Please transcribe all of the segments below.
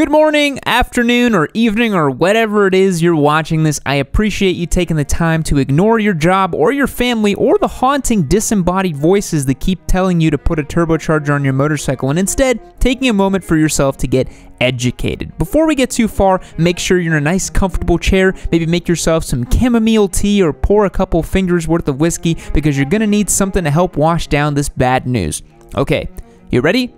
Good morning, afternoon, or evening, or whatever it is you're watching this. I appreciate you taking the time to ignore your job or your family or the haunting disembodied voices that keep telling you to put a turbocharger on your motorcycle and instead taking a moment for yourself to get educated. Before we get too far, make sure you're in a nice, comfortable chair. Maybe make yourself some chamomile tea or pour a couple fingers worth of whiskey because you're gonna need something to help wash down this bad news. Okay, you ready?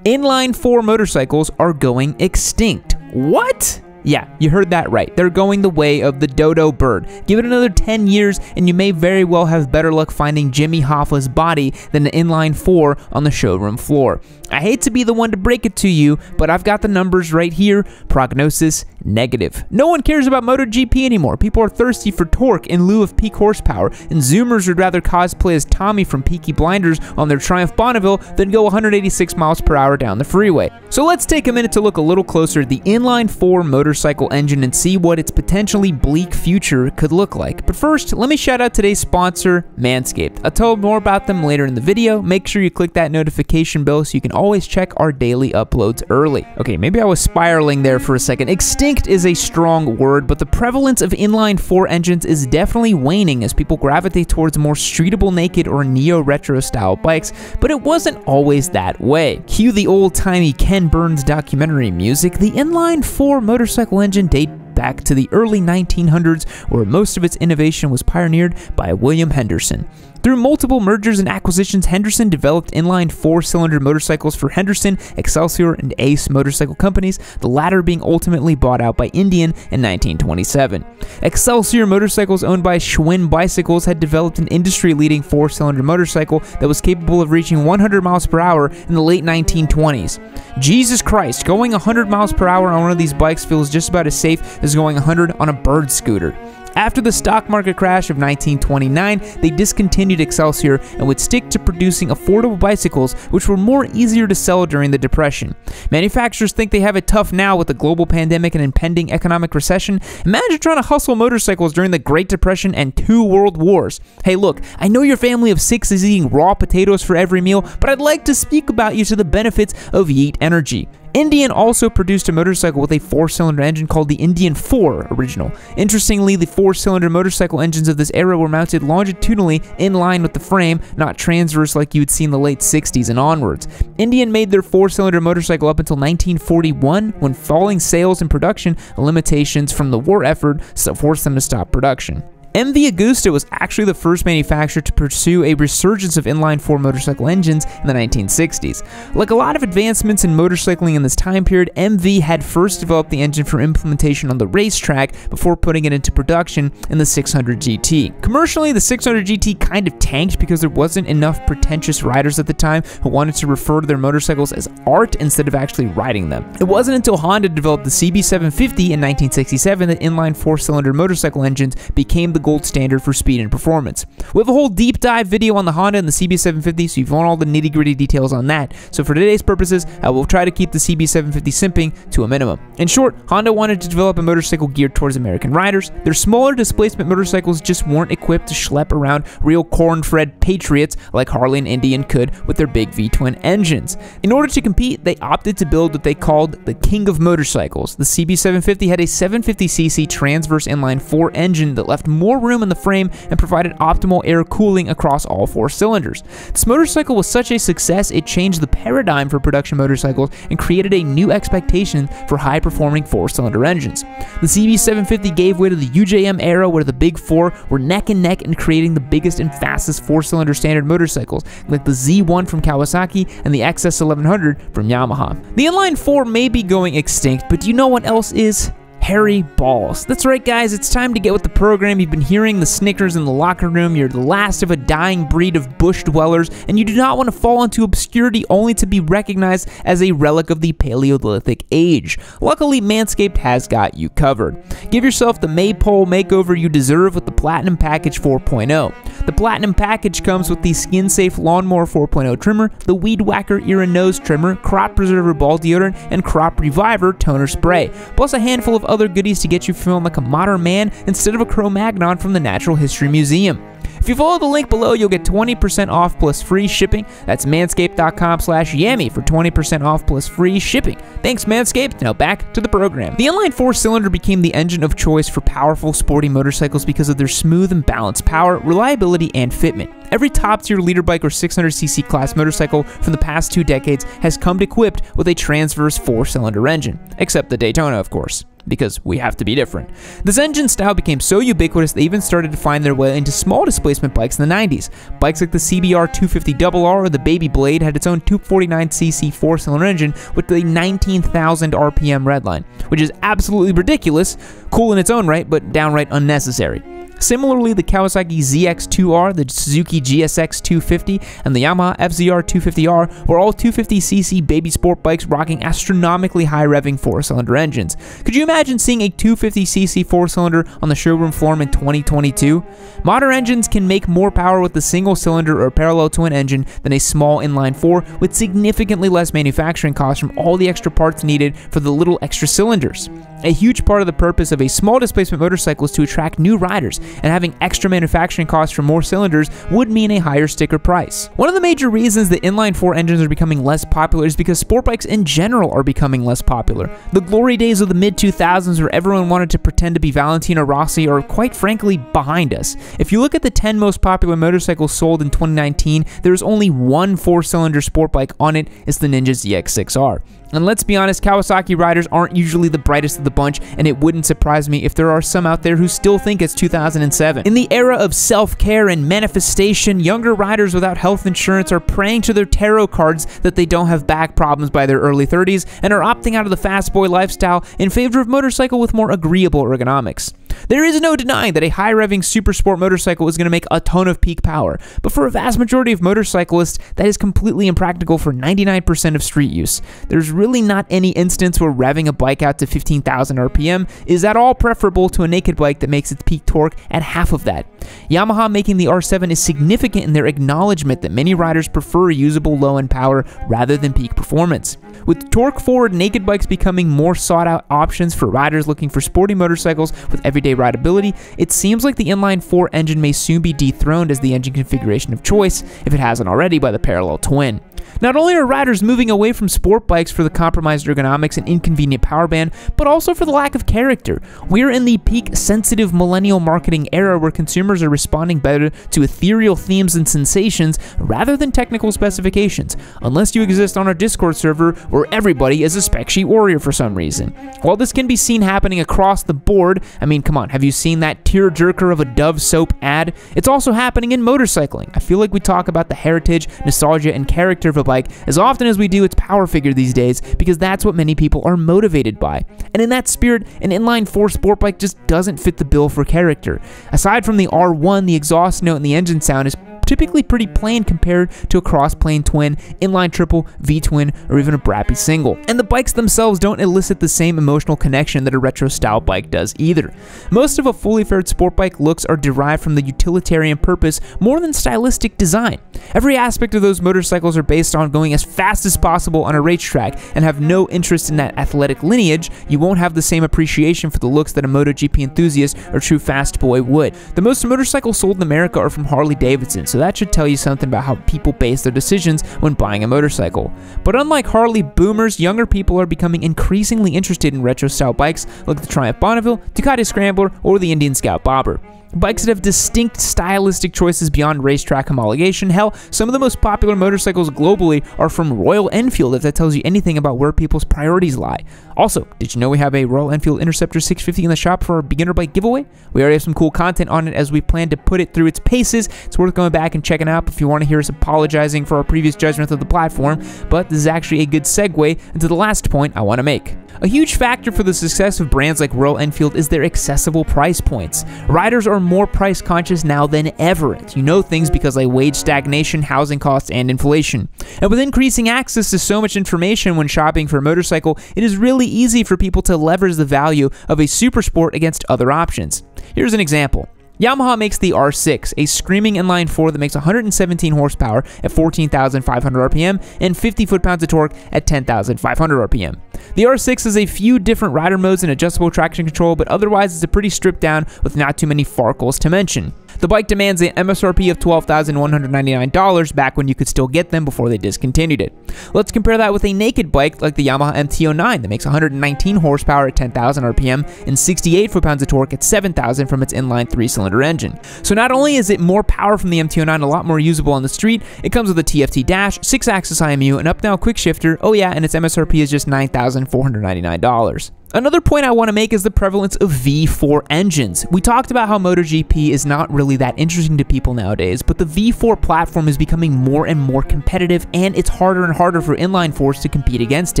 Inline 4 motorcycles are going extinct. What? Yeah, you heard that right. They're going the way of the dodo bird. Give it another 10 years, and you may very well have better luck finding Jimmy Hoffa's body than the inline 4 on the showroom floor. I hate to be the one to break it to you, but I've got the numbers right here. Prognosis negative. No one cares about MotoGP anymore. People are thirsty for torque in lieu of peak horsepower, and Zoomers would rather cosplay as Tommy from Peaky Blinders on their Triumph Bonneville than go 186 miles per hour down the freeway. So let's take a minute to look a little closer at the inline 4 motorcycle engine and see what its potentially bleak future could look like. But first, let me shout out today's sponsor, Manscaped. I'll tell more about them later in the video. Make sure you click that notification bell so you can always check our daily uploads early. Okay, maybe I was spiraling there for a second. Extinct is a strong word, but the prevalence of inline 4 engines is definitely waning as people gravitate towards more streetable naked or neo-retro style bikes, but it wasn't always that way. Cue the old-timey Ken Burns documentary music, the inline 4 motorcycle engine date back to the early 1900s, where most of its innovation was pioneered by William Henderson. Through multiple mergers and acquisitions, Henderson developed inline four cylinder motorcycles for Henderson, Excelsior, and Ace motorcycle companies, the latter being ultimately bought out by Indian in 1927. Excelsior motorcycles, owned by Schwinn Bicycles, had developed an industry leading four cylinder motorcycle that was capable of reaching 100 miles per hour in the late 1920s. Jesus Christ, going 100 miles per hour on one of these bikes feels just about as safe as going 100 on a bird scooter. After the stock market crash of 1929, they discontinued Excelsior and would stick to producing affordable bicycles, which were more easier to sell during the Depression. Manufacturers think they have it tough now with the global pandemic and impending economic recession. Imagine trying to hustle motorcycles during the Great Depression and two world wars. Hey, look, I know your family of six is eating raw potatoes for every meal, but I'd like to speak about you to the benefits of Yeet Energy. Indian also produced a motorcycle with a four-cylinder engine called the Indian 4 original. Interestingly, the four-cylinder motorcycle engines of this era were mounted longitudinally in line with the frame, not transverse like you would see in the late 60s and onwards. Indian made their four-cylinder motorcycle up until 1941 when falling sales and production limitations from the war effort forced them to stop production. MV Agusta was actually the first manufacturer to pursue a resurgence of inline-four motorcycle engines in the 1960s. Like a lot of advancements in motorcycling in this time period, MV had first developed the engine for implementation on the racetrack before putting it into production in the 600 GT. Commercially, the 600 GT kind of tanked because there wasn't enough pretentious riders at the time who wanted to refer to their motorcycles as art instead of actually riding them. It wasn't until Honda developed the CB750 in 1967 that inline four-cylinder motorcycle engines became the gold standard for speed and performance. We have a whole deep dive video on the Honda and the CB750, so you've want all the nitty gritty details on that. So for today's purposes, I will try to keep the CB750 simping to a minimum. In short, Honda wanted to develop a motorcycle geared towards American riders. Their smaller displacement motorcycles just weren't equipped to schlep around real corn-fed patriots like Harley and Indian could with their big V-twin engines. In order to compete, they opted to build what they called the King of Motorcycles. The CB750 had a 750cc transverse inline 4 engine that left more room in the frame and provided optimal air cooling across all four cylinders. This motorcycle was such a success, it changed the paradigm for production motorcycles and created a new expectation for high-performing four-cylinder engines. The CB750 gave way to the UJM era where the big four were neck and neck in creating the biggest and fastest four-cylinder standard motorcycles, like the Z1 from Kawasaki and the XS1100 from Yamaha. The inline four may be going extinct, but do you know what else is? Hairy balls. That's right, guys, it's time to get with the program. You've been hearing the snickers in the locker room. You're the last of a dying breed of bush dwellers, and you do not want to fall into obscurity only to be recognized as a relic of the Paleolithic age. Luckily, Manscaped has got you covered. Give yourself the maypole makeover you deserve with the Platinum Package 4.0. The Platinum Package comes with the Skin Safe Lawnmower 4.0 trimmer, the Weed Whacker Ear and Nose trimmer, Crop Preserver Ball Deodorant, and Crop Reviver Toner Spray, plus a handful of other goodies to get you feeling like a modern man instead of a Cro-Magnon from the Natural History Museum. If you follow the link below, you'll get 20% off plus free shipping. That's manscaped.com slash yammie for 20% off plus free shipping. Thanks, Manscaped. Now back to the program. The inline four cylinder became the engine of choice for powerful sporty motorcycles because of their smooth and balanced power, reliability, and fitment. Every top tier liter bike or 600cc class motorcycle from the past two decades has come equipped with a transverse four cylinder engine, except the Daytona, of course because we have to be different. This engine style became so ubiquitous they even started to find their way into small displacement bikes in the 90s. Bikes like the CBR 250RR or the Baby Blade had its own 249cc four-cylinder engine with a 19,000 RPM redline, which is absolutely ridiculous, cool in its own right, but downright unnecessary. Similarly, the Kawasaki ZX2R, the Suzuki GSX 250, and the Yamaha FZR 250R were all 250cc baby sport bikes rocking astronomically high revving four-cylinder engines. Could you imagine seeing a 250cc four-cylinder on the showroom floor in 2022? Modern engines can make more power with a single-cylinder or parallel twin engine than a small inline four, with significantly less manufacturing costs from all the extra parts needed for the little extra cylinders. A huge part of the purpose of a small displacement motorcycle is to attract new riders, and having extra manufacturing costs for more cylinders would mean a higher sticker price. One of the major reasons that inline 4 engines are becoming less popular is because sport bikes in general are becoming less popular. The glory days of the mid 2000s where everyone wanted to pretend to be Valentino Rossi are quite frankly behind us. If you look at the 10 most popular motorcycles sold in 2019, there's only one four cylinder sport bike on it, it's the Ninja ZX6R. And let's be honest, Kawasaki riders aren't usually the brightest of the bunch, and it wouldn't surprise me if there are some out there who still think it's 2007. In the era of self-care and manifestation, younger riders without health insurance are praying to their tarot cards that they don't have back problems by their early 30s and are opting out of the fast boy lifestyle in favor of motorcycle with more agreeable ergonomics. There is no denying that a high revving super sport motorcycle is going to make a ton of peak power, but for a vast majority of motorcyclists, that is completely impractical for 99% of street use. There's really not any instance where revving a bike out to 15,000 RPM is at all preferable to a naked bike that makes its peak torque at half of that. Yamaha making the R7 is significant in their acknowledgement that many riders prefer usable low end power rather than peak performance. With torque forward naked bikes becoming more sought out options for riders looking for sporty motorcycles with everyday rideability, it seems like the inline 4 engine may soon be dethroned as the engine configuration of choice, if it hasn't already by the parallel twin. Not only are riders moving away from sport bikes for the compromised ergonomics and inconvenient power band, but also for the lack of character. We're in the peak sensitive millennial marketing era where consumers are responding better to ethereal themes and sensations rather than technical specifications, unless you exist on a Discord server where everybody is a spec sheet warrior for some reason. While this can be seen happening across the board, I mean, come on, have you seen that tearjerker of a Dove soap ad? It's also happening in motorcycling. I feel like we talk about the heritage, nostalgia, and character of a bike as often as we do its power figure these days because that's what many people are motivated by. And in that spirit, an inline 4 sport bike just doesn't fit the bill for character. Aside from the R1, the exhaust note and the engine sound is typically pretty plain compared to a cross-plane twin, inline triple, V-twin, or even a Brappy single. And the bikes themselves don't elicit the same emotional connection that a retro style bike does either. Most of a fully faired sport bike looks are derived from the utilitarian purpose more than stylistic design. Every aspect of those motorcycles are based on going as fast as possible on a racetrack and have no interest in that athletic lineage, you won't have the same appreciation for the looks that a MotoGP enthusiast or true fast boy would. The most motorcycles sold in America are from Harley Davidson, so that should tell you something about how people base their decisions when buying a motorcycle. But unlike Harley boomers, younger people are becoming increasingly interested in retro style bikes like the Triumph Bonneville, Ducati Scrambler, or the Indian Scout Bobber. Bikes that have distinct stylistic choices beyond racetrack homologation. Hell, some of the most popular motorcycles globally are from Royal Enfield, if that tells you anything about where people's priorities lie. Also, did you know we have a Royal Enfield Interceptor 650 in the shop for our beginner bike giveaway? We already have some cool content on it as we plan to put it through its paces. It's worth going back and checking out if you want to hear us apologizing for our previous judgment of the platform, but this is actually a good segue into the last point I want to make. A huge factor for the success of brands like Royal Enfield is their accessible price points. Riders are more price conscious now than ever. You know things because like wage stagnation, housing costs, and inflation. And with increasing access to so much information when shopping for a motorcycle, it is really easy for people to leverage the value of a super sport against other options. Here's an example. Yamaha makes the R6, a screaming inline 4 that makes 117 horsepower at 14,500 RPM and 50 foot-pounds of torque at 10,500 RPM. The R6 has a few different rider modes and adjustable traction control, but otherwise it's a pretty stripped down with not too many farkles to mention. The bike demands an MSRP of $12,199 back when you could still get them before they discontinued it. Let's compare that with a naked bike like the Yamaha MT-09 that makes 119 horsepower at 10,000 RPM and 68 foot-pounds of torque at 7,000 from its inline three-cylinder engine. So not only is it more power from the MT-09 a lot more usable on the street, it comes with a TFT dash, 6-axis IMU, an up-down quick shifter, oh yeah, and its MSRP is just $9,499. Another point I want to make is the prevalence of V4 engines. We talked about how MotoGP is not really that interesting to people nowadays, but the V4 platform is becoming more and more competitive and it's harder and harder for inline fours to compete against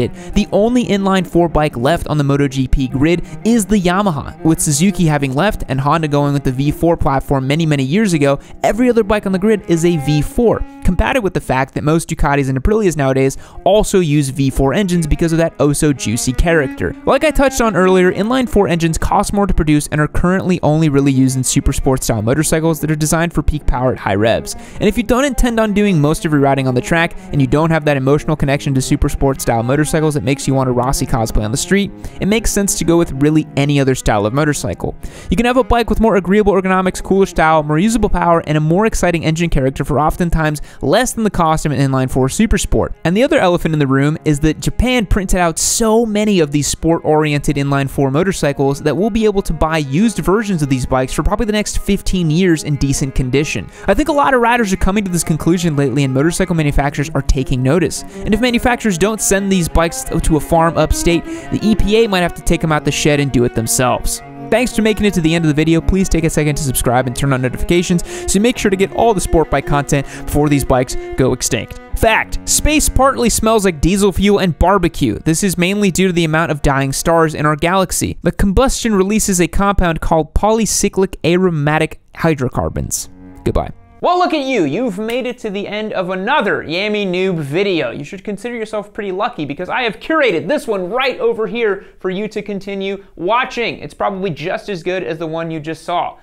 it. The only inline four bike left on the MotoGP grid is the Yamaha. With Suzuki having left and Honda going with the V4 platform many, many years ago, every other bike on the grid is a V4, combated with the fact that most Ducatis and Aprilias nowadays also use V4 engines because of that oh so juicy character. Like I touched on earlier, inline 4 engines cost more to produce and are currently only really used in super sport style motorcycles that are designed for peak power at high revs. And if you don't intend on doing most of your riding on the track and you don't have that emotional connection to super sport style motorcycles that makes you want to Rossi cosplay on the street, it makes sense to go with really any other style of motorcycle. You can have a bike with more agreeable ergonomics, cooler style, more usable power, and a more exciting engine character for oftentimes less than the cost of an inline 4 super sport. And the other elephant in the room is that Japan printed out so many of these sport-oriented inline 4 motorcycles that we'll be able to buy used versions of these bikes for probably the next 15 years in decent condition. I think a lot of riders are coming to this conclusion lately and motorcycle manufacturers are taking notice. And if manufacturers don't send these bikes to a farm upstate, the EPA might have to take them out the shed and do it themselves. Thanks for making it to the end of the video. Please take a second to subscribe and turn on notifications so you make sure to get all the sport bike content before these bikes go extinct. Fact, space partly smells like diesel fuel and barbecue. This is mainly due to the amount of dying stars in our galaxy. The combustion releases a compound called polycyclic aromatic hydrocarbons. Goodbye. Well, look at you. You've made it to the end of another Yammie Noob video. You should consider yourself pretty lucky because I have curated this one right over here for you to continue watching. It's probably just as good as the one you just saw.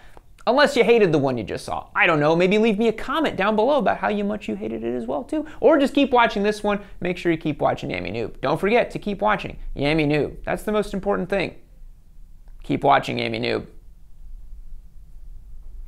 Unless you hated the one you just saw. I don't know, maybe leave me a comment down below about how much you hated it as well too. Or just keep watching this one. Make sure you keep watching Yammie Noob. Don't forget to keep watching Yammie Noob. That's the most important thing. Keep watching Yammie Noob.